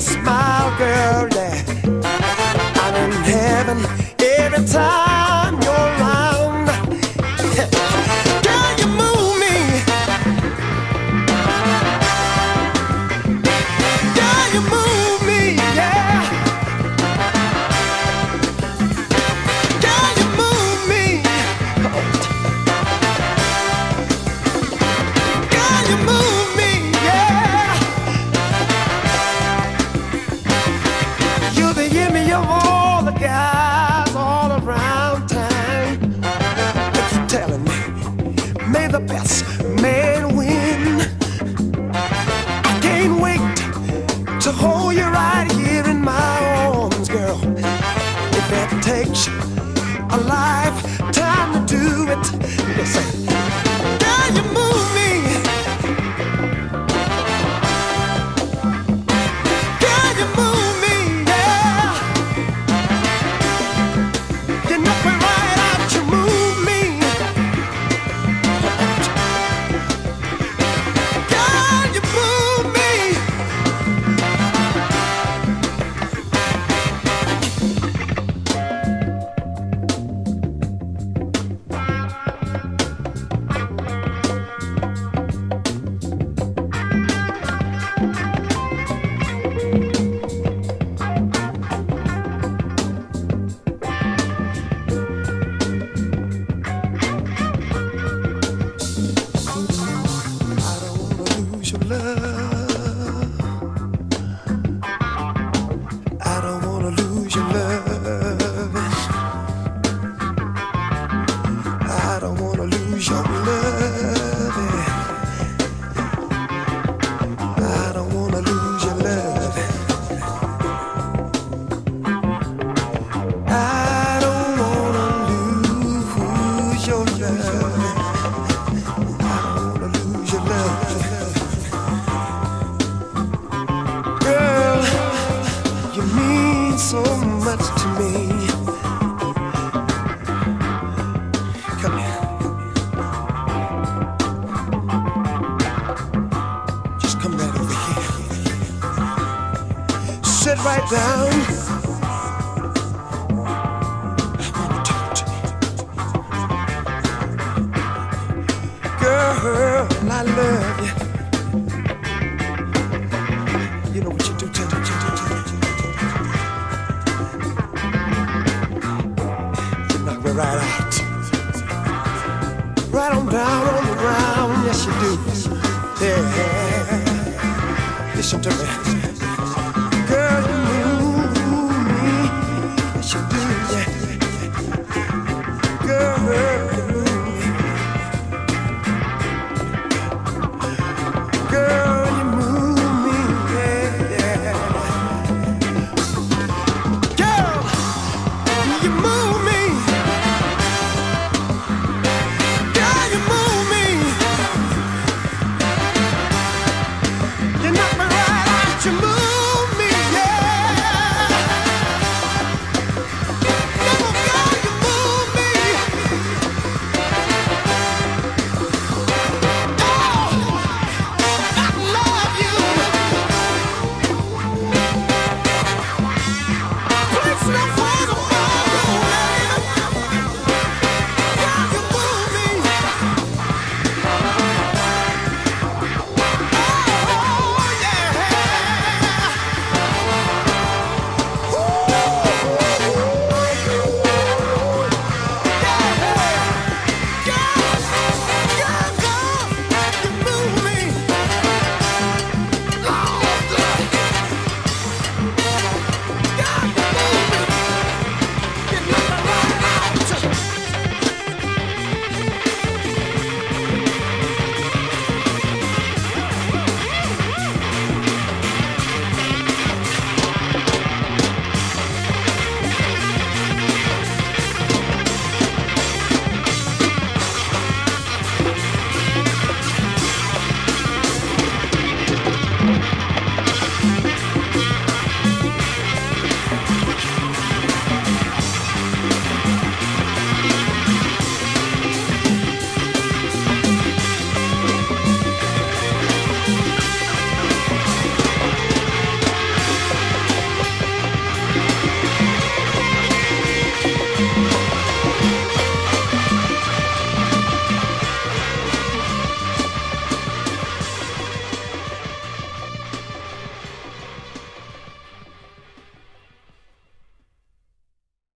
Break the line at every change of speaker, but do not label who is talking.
smile, girl, yeah. I'm in heaven. if it takes a lot. I don't wanna lose your love. I don't wanna lose your love. I don't wanna lose your loving. So right down. Girl, I love you. You know what you do, tell you, you, you knock me right out. Right on down on the ground, yes you do. Yeah, listen to me.